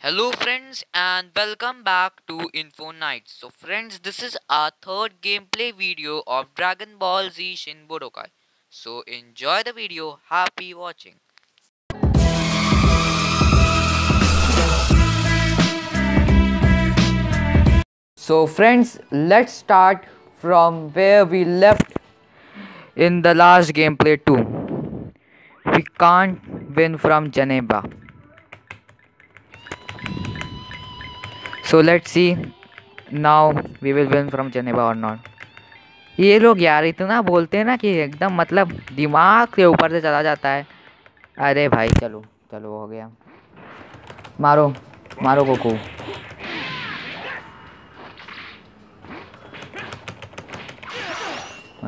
Hello friends and welcome back to Info Night. So friends, this is our third gameplay video of Dragon Ball Z Shin Budokai. So enjoy the video. Happy watching. So, friends, let's start from where we left in the last gameplay, too. We can't win from Geneva. So, let's see. Now we will win from Geneva or not. ये लोग यार इतना बोलते हैं ना कि एकदम मतलब दिमाग के ऊपर से चला जाता है। अरे भाई चलो चलो हो गया। मारो मारो कोको।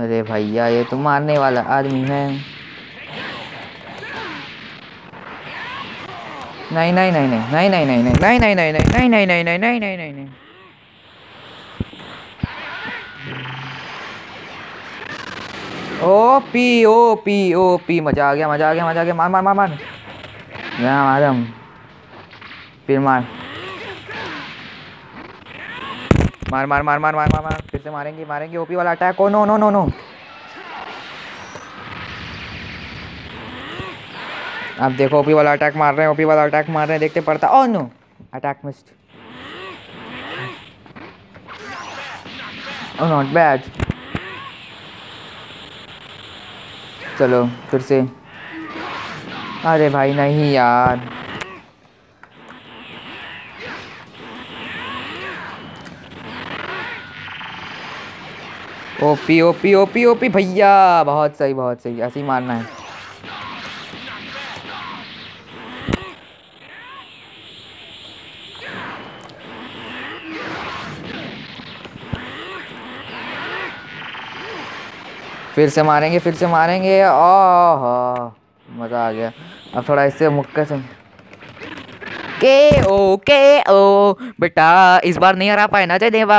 अरे भैया ये तो मारने वाला आदमी है। नहीं नहीं नहीं नहीं नहीं नहीं नहीं नहीं नहीं नहीं नहीं नहीं नहीं नहीं नहीं नहीं नहीं नहीं O P O P O P मज़ा आ गया मज़ा आ गया मज़ा आ गया मार मार मार मार यहाँ मारम फिर मार मार मार मार मार मार मार मार फिर से मारेंगे मारेंगे ओपी वाला attack oh no no no no अब देखो ओपी वाला अटैक मार रहे हैं ओपी वाला अटैक मार रहे हैं, देखते पड़ता ओ no attack missed oh not bad चलो, फिर से। अरे भाई, नहीं यार। ओपी ओपी ओपी ओपी भैया! बहुत सही बहुत सही। ऐसे ही मारना है। फिर से मारेंगे, फिर से मारेंगे। ओह मज़ा आ गया। अब थोड़ा इससे मुक्के से के ओ के ओ, बेटा, इस बार नहीं हरा पाए ना जनेवा।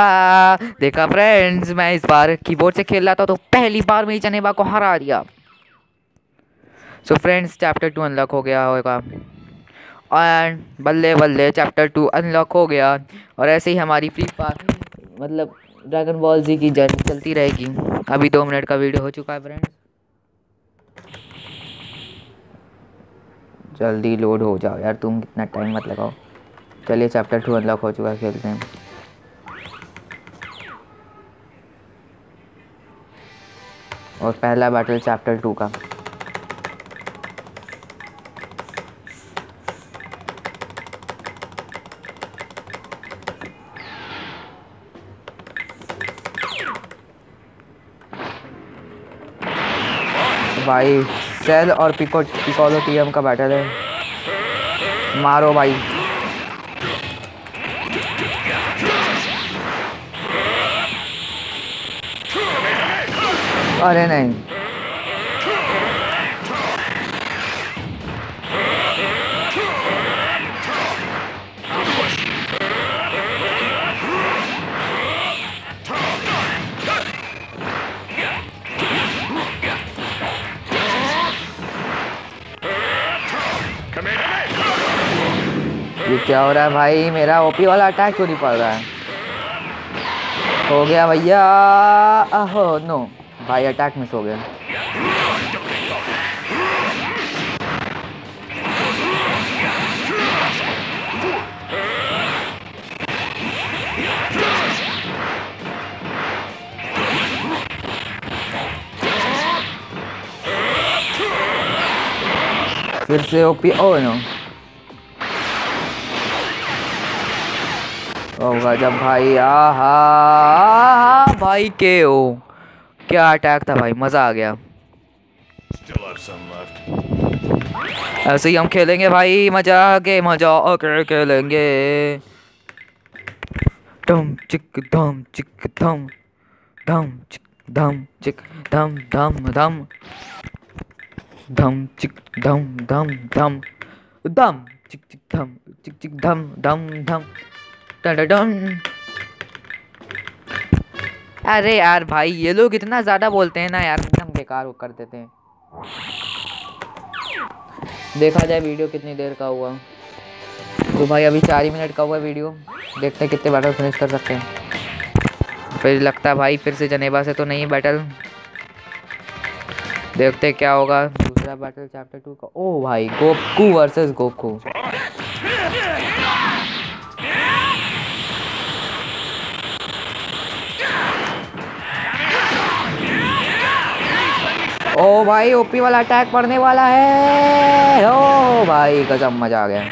देखा फ्रेंड्स मैं इस बार कीबोर्ड से खेल रहा था तो पहली बार मेरी जनेवा को हरा दिया। So friends chapter two unlock हो गया होगा। एंड बल्ले बल्ले चैप्टर टू अनलॉक हो गया। और ऐसे ही हमारी फ्री फायर मतलब ड्रैगन बॉल जी की जर्नी चलती रहेगी। अभी दो मिनट का वीडियो हो चुका है फ्रेंड्स जल्दी लोड हो जाओ यार, तुम कितना टाइम मत लगाओ। चलिए चैप्टर टू अनलॉक हो चुका है, खेलते हैं। और पहला बैटल चैप्टर टू का। भाई सेल और पिको पिकोलो टीएम का बैटल है। मारो भाई। अरे नहीं। क्या हो रहा है भाई? मेरा ओपी वाला अटैक क्यों नहीं पड़ रहा है? हो गया भैया। आहो नो भाई अटैक मिस हो गया। फिर से ओपी ओ नो होगा जब भाई आहा भाई के ओ क्या अटैक था भाई मज़ा आ गया. ऐसे ही हम खेलेंगे भाई मज़ा के मज़ा के खेलेंगे। धम चिक धम चिक धम धम चिक धम चिक धम धम धम धम चिक धम धम धम धम चिक चिक धम चिक चिक धम धम धम। अरे यार भाई ये लोग इतना ज़्यादा बोलते हैं ना यार एकदम बेकार वो कर देते हैं देखा जाए वीडियो कितनी देर का हुआ तो भाई अभी चार ही मिनट का हुआ वीडियो देखते हैं कितने बैटल फिनिश कर सकते हैं फिर लगता है भाई फिर से जनेबा से तो नहीं बैटल देखते क्या होगा दूसरा बैटल चैप्टर टू का ओ भाई गोकू वर्सेस गोकू ओ भाई ओपी वाला अटैक पड़ने वाला है। ओ भाई गजब मज़ा आ गया।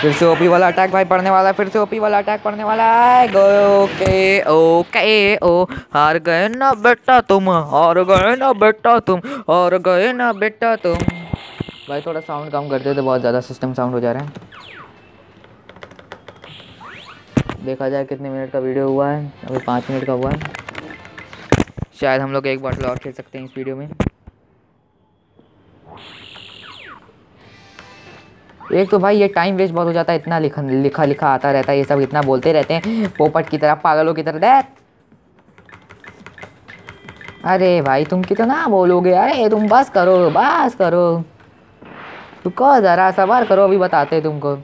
फिर से ओपी वाला अटैक भाई पड़ने वाला है, फिर से ओपी वाला अटैक पड़ने वाला है। ओके ओके ओ, हार गए ना बेटा तुम, हार गए ना बेटा तुम, हार गए ना बेटा तुम। भाई, थोड़ा साउंड कम करते थे, बहुत ज़्यादा सिस्टम साउंड हो जा रहा है। देखा जाए कितने मिनट का वीडियो हुआ है, अभी पाँच मिनट का हुआ है। शायद हम लोग एक बॉटल और खेल सकते हैं इस वीडियो में। एक तो भाई ये टाइम वेस्ट बहुत हो जाता है इतना लिखा लिखा लिखा आता रहता है ये सब इतना बोलते रहते हैं पोपट की तरह पागलों की तरह। अरे भाई तुम कितना बोलोगे? अरे तुम बस करो बस करो। रुको ज़रा सवार करो अभी बताते तुमको।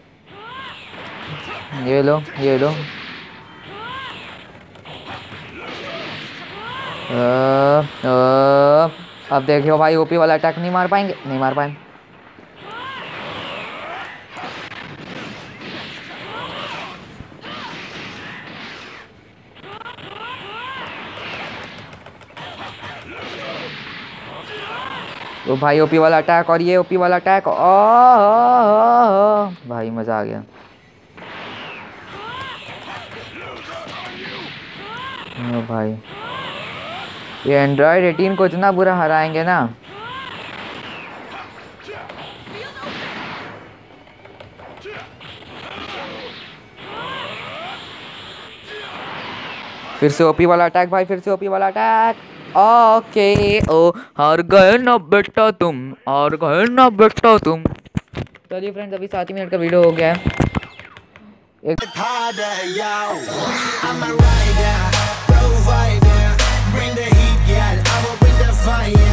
ये लो ये लो। अ, अ, अब देखियो भाई ओपी वाला अटैक नहीं मार पाएँगे? नहीं मार पाएँगे। तो भाई ओपी वाला अटैक और ये ओपी वाला अटैक ओ, भाई मज़ा आ गया। ओ भाई। ये एंड्रॉयड एटीन को इतना बुरा हराएँगे ना। फिर से ओपी वाला अटैक भाई फिर से ओपी वाला अटैक ओके ओ, हर गए ना बेटा तुम, हर गए ना बेटा तुम। चलिए फ्रेंड्स अभी सात ही मिनट का वीडियो हो गया। है